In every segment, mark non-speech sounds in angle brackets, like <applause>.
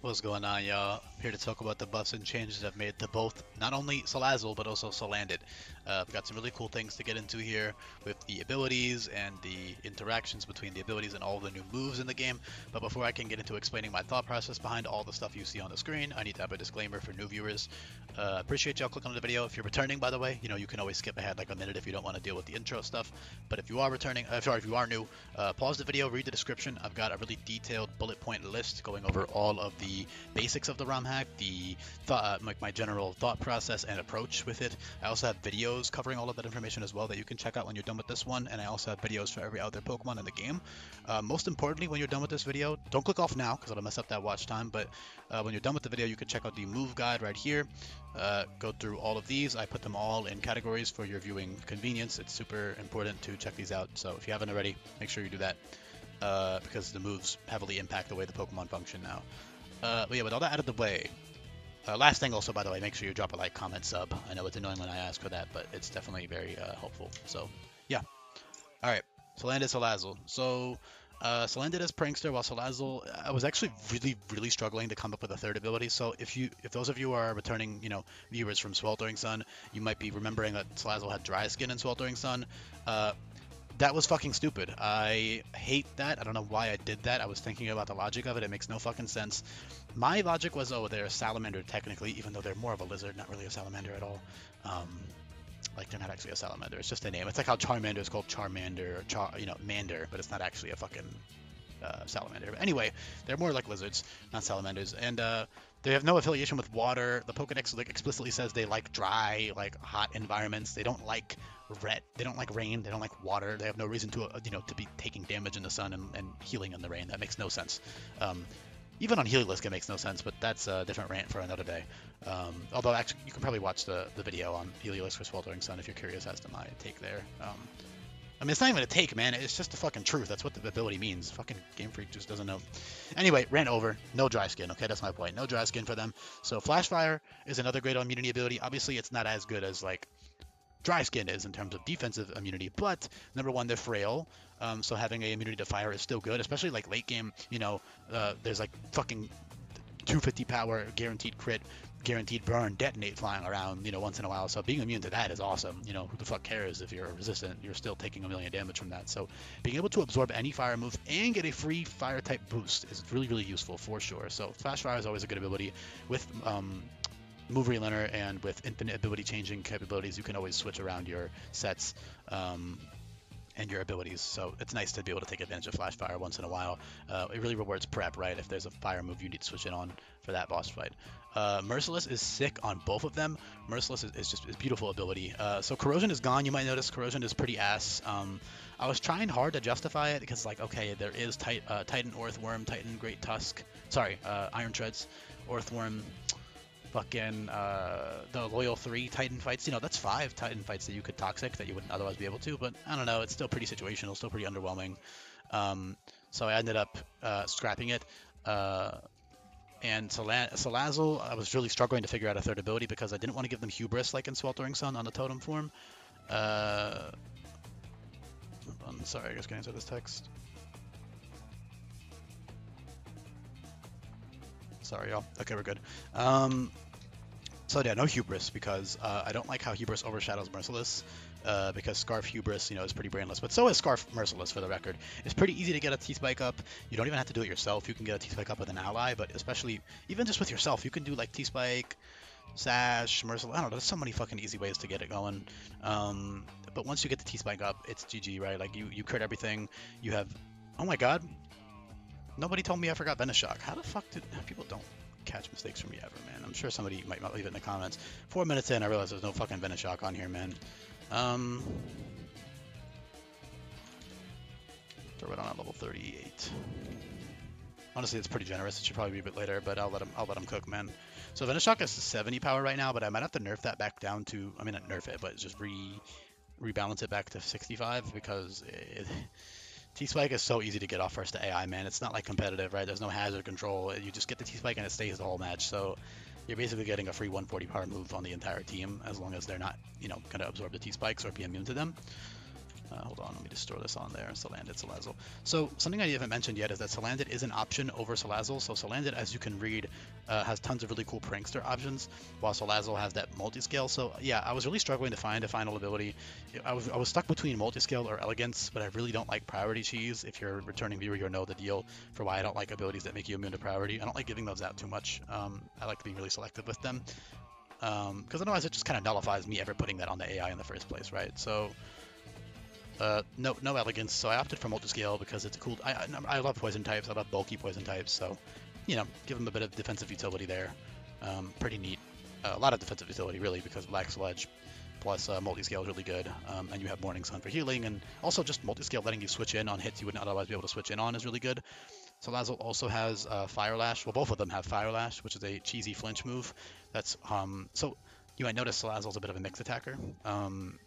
What's going on, y'all? I'm Here to talk about the buffs and changes I've made to both, not only Salazzle, but also Salandit. Uh, I've got some really cool things to get into here with the abilities and the interactions between the abilities and all the new moves in the game. But before I can get into explaining my thought process behind all the stuff you see on the screen, I need to have a disclaimer for new viewers. Uh, appreciate y'all clicking on the video. If you're returning, by the way, you know, you can always skip ahead like a minute if you don't want to deal with the intro stuff. But if you are returning, uh, sorry, if you are new, uh, pause the video, read the description. I've got a really detailed bullet point list going over all of the basics of the ROM hack, the thought, uh, like my general thought process and approach with it. I also have videos covering all of that information as well that you can check out when you're done with this one, and I also have videos for every other Pokemon in the game. Uh, most importantly, when you're done with this video, don't click off now because it'll mess up that watch time. But uh, when you're done with the video, you can check out the move guide right here. Uh, go through all of these. I put them all in categories for your viewing convenience. It's super important to check these out. So if you haven't already, make sure you do that. Uh, because the moves heavily impact the way the Pokemon function now. Uh, but yeah, with all that out of the way, uh, last thing also, by the way, make sure you drop a like, comment, sub. I know it's annoying when I ask for that, but it's definitely very uh, helpful. So, yeah. All right, Salandit Salazzle. So, uh, Salandit Prankster, while Salazzle, I was actually really, really struggling to come up with a third ability. So, if you, if those of you are returning, you know, viewers from Sweltering Sun, you might be remembering that Salazzle had Dry Skin in Sweltering Sun. Uh, that was fucking stupid. I hate that. I don't know why I did that. I was thinking about the logic of it. It makes no fucking sense. My logic was, oh, they're a salamander technically, even though they're more of a lizard, not really a salamander at all. Um, like they're not actually a salamander. It's just a name. It's like how Charmander is called Charmander, or Char, you know, Mander, but it's not actually a fucking uh, salamander. But anyway, they're more like lizards, not salamanders. And uh, they have no affiliation with water. The Pokedex like explicitly says they like dry, like hot environments. They don't like red. They don't like rain. They don't like water. They have no reason to, uh, you know, to be taking damage in the sun and, and healing in the rain. That makes no sense. Um, even on Heliolisk, it makes no sense, but that's a different rant for another day. Um, although, actually, you can probably watch the, the video on Heliolisk for Sweltering Sun if you're curious as to my take there. Um, I mean, it's not even a take, man. It's just the fucking truth. That's what the ability means. Fucking Game Freak just doesn't know. Anyway, ran over. No dry skin. Okay, that's my point. No dry skin for them. So Flash Fire is another great immunity ability. Obviously, it's not as good as like dry skin is in terms of defensive immunity. But number one, they're frail. Um, so having a immunity to fire is still good, especially like late game. You know, uh, there's like fucking 250 power guaranteed crit guaranteed burn detonate flying around, you know, once in a while. So being immune to that is awesome. You know, who the fuck cares if you're resistant? You're still taking a million damage from that. So being able to absorb any fire move and get a free fire type boost is really, really useful for sure. So flash fire is always a good ability. With um, move relearner and with infinite ability changing capabilities, you can always switch around your sets. Um, and your abilities. So it's nice to be able to take advantage of Flash Fire once in a while. Uh, it really rewards prep, right? If there's a fire move you need to switch it on for that boss fight. Uh, Merciless is sick on both of them. Merciless is, is just a beautiful ability. Uh, so Corrosion is gone. You might notice Corrosion is pretty ass. Um, I was trying hard to justify it because, like, okay, there is tit uh, Titan Earthworm, Titan Great Tusk, sorry, uh, Iron Treads, Orthworm, fucking uh, the loyal three Titan fights. You know, that's five Titan fights that you could toxic that you wouldn't otherwise be able to. But I don't know, it's still pretty situational, still pretty underwhelming. Um, so I ended up uh, scrapping it. Uh, and Salazzle, I was really struggling to figure out a third ability because I didn't want to give them Hubris like in Sweltering Sun on the totem form. Uh, I'm sorry, I just can't answer this text. Sorry, y'all. Okay, we're good. Um, so yeah, no Hubris because uh, I don't like how Hubris overshadows Merciless. Uh, because Scarf Hubris, you know, is pretty brainless. But so is Scarf Merciless, for the record. It's pretty easy to get a T-Spike up. You don't even have to do it yourself. You can get a T-Spike up with an ally, but especially, even just with yourself, you can do like T-Spike, Sash, Merciless. I don't know. There's so many fucking easy ways to get it going. Um, but once you get the T-Spike up, it's GG, right? Like, you, you crit everything. You have... Oh my god, Nobody told me I forgot Venoshock. How the fuck did people don't catch mistakes from me ever, man? I'm sure somebody might leave it in the comments. Four minutes in, I realized there's no fucking Venoshock on here, man. Um, throw it on at level 38. Honestly, it's pretty generous. It should probably be a bit later, but I'll let him. I'll let him cook, man. So Venoshock is 70 power right now, but I might have to nerf that back down to. I mean, not nerf it, but just re rebalance it back to 65 because it, T-Spike is so easy to get off first to AI, man. It's not like competitive, right? There's no hazard control. You just get the T-Spike and it stays the whole match. So you're basically getting a free 140 power move on the entire team as long as they're not, you know, going to absorb the T-Spikes or be immune to them. Uh, hold on, let me just store this on there. Salandit, Salazzle. So something I haven't mentioned yet is that Salandit is an option over Salazzle. So Salandit, as you can read, uh, has tons of really cool Prankster options, while Salazzle has that multi-scale. So yeah, I was really struggling to find a final ability. I was I was stuck between multi-scale or elegance, but I really don't like priority cheese. If you're a returning viewer, you'll know the deal for why I don't like abilities that make you immune to priority. I don't like giving those out too much. Um, I like being really selective with them. Because um, otherwise it just kind of nullifies me ever putting that on the AI in the first place, right? So uh, no, no elegance. So I opted for multi-scale because it's a cool. I, I, love poison types. I love bulky poison types. So, you know, give them a bit of defensive utility there. Um, pretty neat. Uh, a lot of defensive utility really because Black Sludge plus uh, multi-scale is really good. Um, and you have Morning Sun for healing, and also just multi-scale letting you switch in on hits you wouldn't otherwise be able to switch in on is really good. So Salazzle also has uh, Fire Lash. Well, both of them have Fire Lash, which is a cheesy flinch move. That's um. So you might notice Salazzle's a bit of a mixed attacker. Um,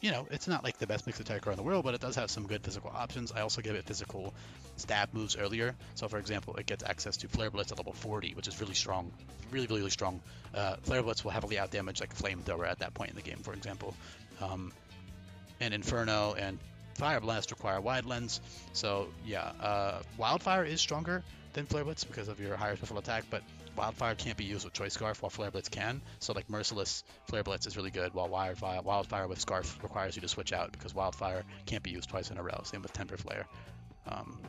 you know, it's not like the best mixed attacker in the world, but it does have some good physical options. I also give it physical stab moves earlier. So, for example, it gets access to Flare Blitz at level 40, which is really strong. Really, really, really strong. Uh, Flare Blitz will heavily outdamage like Flamethrower at that point in the game, for example. Um, and Inferno and Fire Blast require Wide Lens. So, yeah, uh, Wildfire is stronger than Flare Blitz because of your higher special attack, but Wildfire can't be used with Choice Scarf while Flare Blitz can. So like Merciless Flare Blitz is really good while Wildfire, Wildfire with Scarf requires you to switch out because Wildfire can't be used twice in a row. Same with Temper Flare. Um,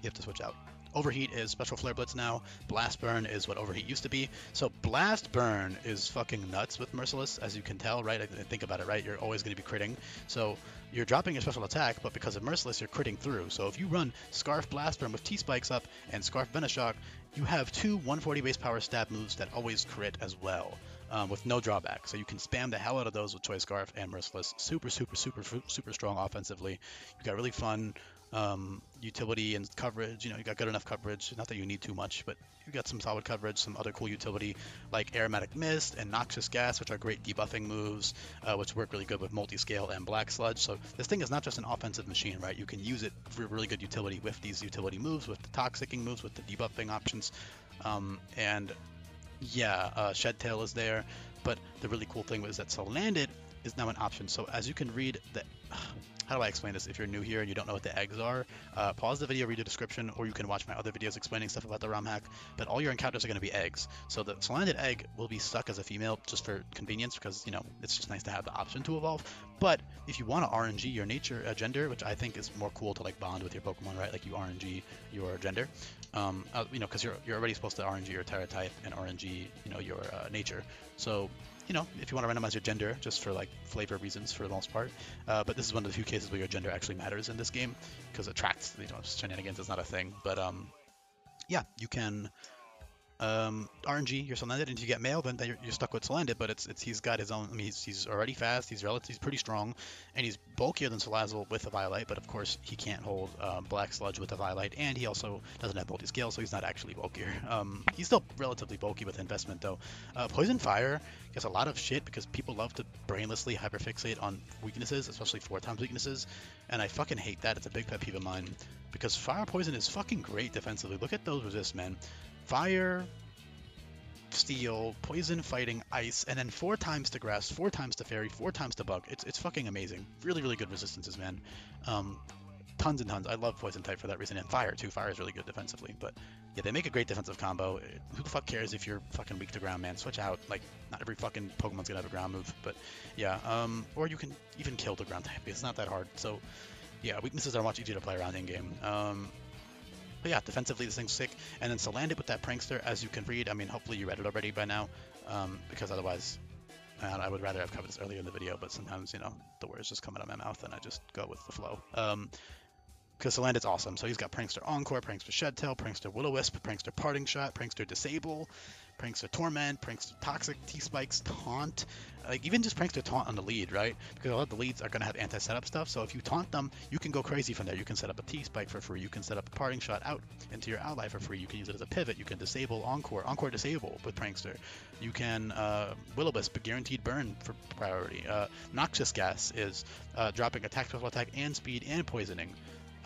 you have to switch out. Overheat is Special Flare Blitz now. Blast Burn is what Overheat used to be. So Blast Burn is fucking nuts with Merciless, as you can tell, right? Think about it, right? You're always going to be critting. So you're dropping your special attack, but because of Merciless, you're critting through. So if you run Scarf Blast Burn with T-Spikes up and Scarf Venoshock, you have two 140 base power stab moves that always crit as well. Um, with no drawback. So you can spam the hell out of those with Choice Scarf and Merciless. Super, super, super, super strong offensively. You've got really fun um, utility and coverage. You know, you got good enough coverage. Not that you need too much, but you got some solid coverage. Some other cool utility like Aromatic Mist and Noxious Gas, which are great debuffing moves, uh, which work really good with multi-scale and Black Sludge. So this thing is not just an offensive machine, right? You can use it for really good utility with these utility moves, with the toxicing moves, with the debuffing options, um, and yeah, uh, Shed Tail is there. But the really cool thing was that Salandit is now an option. So as you can read the how do I explain this? If you're new here and you don't know what the eggs are, uh, pause the video, read the description, or you can watch my other videos explaining stuff about the ROM hack. But all your encounters are going to be eggs. So the Salandit egg will be stuck as a female just for convenience because, you know, it's just nice to have the option to evolve. But if you want to RNG your nature uh, gender, which I think is more cool to like bond with your Pokemon, right? Like you RNG your gender, um, uh, you know, because you're, you're already supposed to RNG your Tera type and RNG, you know, your uh, nature. So you know, if you want to randomize your gender, just for like flavor reasons for the most part. Uh, but this is one of the few cases where your gender actually matters in this game because attracts, you know, shenanigans is not a thing. But um, yeah, you can um, RNG, you're Salandit, and if you get male, then you're, you're stuck with Salandit, but it's, it's he's got his own, I mean, he's, he's already fast, he's relative, he's pretty strong, and he's bulkier than Salazzle with Eviolite, but of course he can't hold um, Black Sludge with Eviolite, and he also doesn't have multi-scale, so he's not actually bulkier. Um, he's still relatively bulky with investment, though. Uh, Poison Fire gets a lot of shit because people love to brainlessly hyperfixate on weaknesses, especially four times weaknesses, and I fucking hate that. It's a big pet peeve of mine, because Fire Poison is fucking great defensively. Look at those resists, man. Fire, steel, poison, fighting, ice, and then four times to grass, four times to fairy, four times to bug. It's, it's fucking amazing. Really, really good resistances, man. Um, tons and tons. I love poison type for that reason, and fire too. Fire is really good defensively, but yeah, they make a great defensive combo. Who the fuck cares if you're fucking weak to ground, man? Switch out. Like, not every fucking Pokemon's gonna have a ground move, but yeah. Um, or you can even kill the ground type. It's not that hard. So yeah, weaknesses are much easier to play around in game. Um, but yeah, defensively this thing's sick. And then Salandit with that Prankster, as you can read, I mean, hopefully you read it already by now, um, because otherwise I would rather have covered this earlier in the video, but sometimes, you know, the words just come out of my mouth and I just go with the flow. Um, because Salandit's awesome. So he's got Prankster Encore, Prankster Shedtail, Prankster Will-O-Wisp, Prankster Parting Shot, Prankster Disable, Prankster Torment, Prankster Toxic, T-Spikes, Taunt, like even just Prankster Taunt on the lead, right? Because a lot of the leads are going to have anti-setup stuff, so if you taunt them, you can go crazy from there. You can set up a T-Spike for free, you can set up a Parting Shot out into your ally for free, you can use it as a pivot, you can disable Encore, Encore Disable with Prankster, you can uh, Will-O-Wisp, guaranteed burn for priority. Uh, Noxious Gas is uh, dropping attack, special attack, and speed, and poisoning.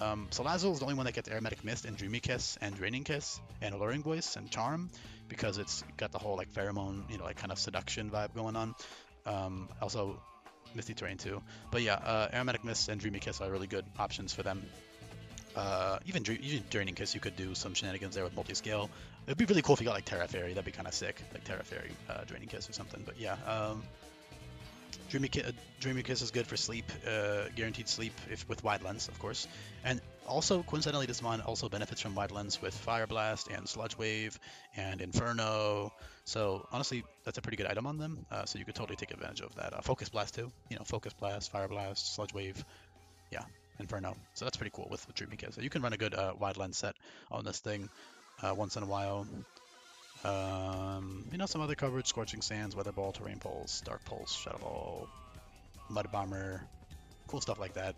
Um, Salazzle is the only one that gets Aromatic Mist and Dreamy Kiss and Draining Kiss and Alluring Voice and Charm because it's got the whole like pheromone, you know, like kind of seduction vibe going on. Um, also, Misty Terrain too. But yeah, uh, Aromatic Mist and Dreamy Kiss are really good options for them. Uh, even, even Draining Kiss, you could do some shenanigans there with multi-scale. It'd be really cool if you got like Tera Fairy. That'd be kind of sick, like Tera Fairy, uh, Draining Kiss or something. But yeah, um, Dreamy, Ki- Dreamy Kiss is good for sleep, uh, guaranteed sleep if with wide lens, of course. And also, coincidentally, this mon also benefits from wide lens with Fire Blast and Sludge Wave and Inferno. So honestly, that's a pretty good item on them. Uh, so you could totally take advantage of that. Uh, Focus Blast too. You know, Focus Blast, Fire Blast, Sludge Wave. Yeah, Inferno. So that's pretty cool with, with Dreamy Kiss. So you can run a good uh, wide lens set on this thing uh, once in a while. Um, you know, some other coverage, Scorching Sands, Weather Ball, Terrain Pulse, Dark Pulse, Shadow Ball, Mud Bomber, cool stuff like that.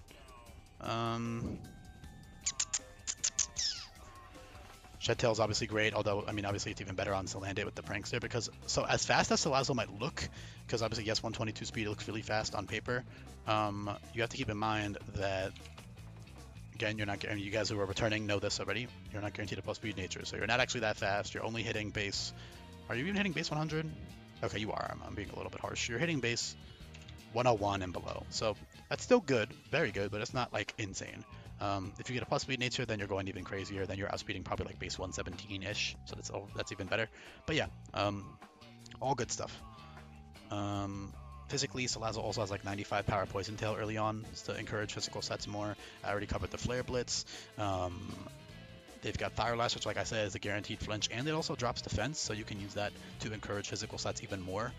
Um, is obviously great, although, I mean, obviously it's even better on Salandit with the Prankster, because, so as fast as Salazzle might look, because obviously, yes, 122 speed looks really fast on paper, um, you have to keep in mind that again, you're not. I mean, you guys who are returning know this already. You're not guaranteed a plus speed nature, so you're not actually that fast. You're only hitting base. Are you even hitting base 100? Okay, you are. I'm, I'm being a little bit harsh. You're hitting base 101 and below, so that's still good, very good, but it's not like insane. Um, if you get a plus speed nature, then you're going even crazier. Then you're outspeeding probably like base 117-ish, so that's all, that's even better. But yeah, um, all good stuff. Um, physically, Salazzle also has like 95 power Poison Tail early on to encourage physical sets more. I already covered the Flare Blitz. Um, they've got Fire Lash, which like I said is a guaranteed flinch, and it also drops defense, so you can use that to encourage physical sets even more.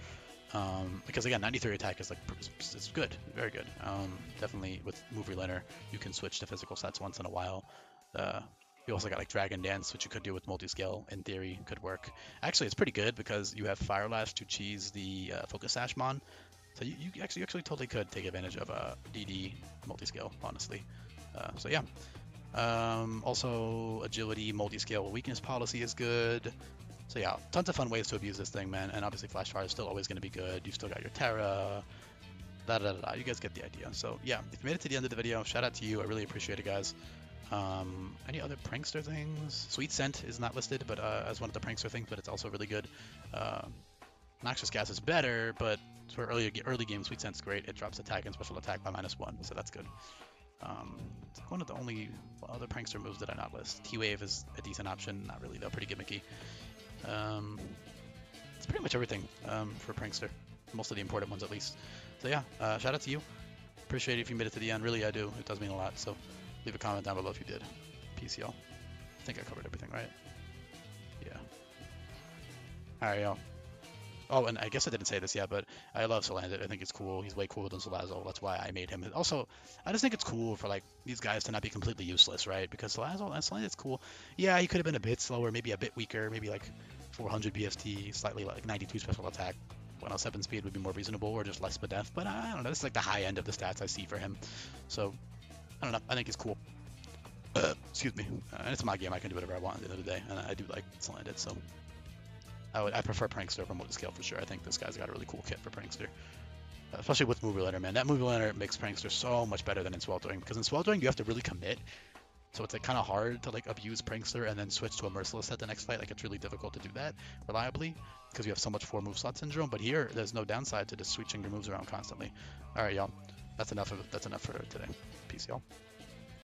Um, because again, 93 attack is like it's good, very good. Um, definitely with Move Relearner, you can switch to physical sets once in a while. Uh, you also got like Dragon Dance, which you could do with multi-scale. In theory, could work. Actually, it's pretty good because you have Fire Lash to cheese the uh, Focus Sash Mon, so you, you actually you actually totally could take advantage of a DD multi-scale, honestly. Uh, so yeah. Um, also, agility, multi-scale weakness policy is good. So yeah, tons of fun ways to abuse this thing, man. And obviously, Flash Fire is still always going to be good. You've still got your Tera. Da, da, da, da. You guys get the idea. So yeah, if you made it to the end of the video, shout out to you. I really appreciate it, guys. Um, any other prankster things? Sweet Scent is not listed, but uh, as one of the prankster things, but it's also really good. Uh, Noxious Gas is better, but for early early game, Sweet Scent's great. It drops attack and special attack by minus one, so that's good. Um, it's one of the only other prankster moves that I not list. T-Wave is a decent option, not really though, pretty gimmicky. Um, it's pretty much everything um, for prankster, most of the important ones at least. So yeah, uh, shout out to you. Appreciate it if you made it to the end. Really, I do. It does mean a lot. So leave a comment down below if you did. Peace, y'all. I think I covered everything, right? Yeah. All right, y'all. Oh, and I guess I didn't say this yet, but I love Salandit. I think it's cool. He's way cooler than Salazzle. That's why I made him. Also, I just think it's cool for like these guys to not be completely useless, right? Because Salazzle and Salandit's cool. Yeah, he could have been a bit slower, maybe a bit weaker, maybe like 400 BST, slightly like 92 special attack. 107 speed would be more reasonable, or just less def. But I don't know. This is like the high end of the stats I see for him. So I don't know. I think he's cool. <clears throat> Excuse me. Uh, it's my game. I can do whatever I want at the end of the day, and I do like Salandit. So. I would I prefer Prankster over Multiscale for sure. I think this guy's got a really cool kit for Prankster. Especially with Move Relearner, man. That Move Relearner makes Prankster so much better than in Sweltering. Because in Sweltering, you have to really commit. So it's like kind of hard to like abuse Prankster and then switch to a Merciless at the next fight. Like it's really difficult to do that reliably because you have so much four move slot syndrome. But here, there's no downside to just switching your moves around constantly. All right, y'all. That's enough of that's enough for today. Peace, y'all.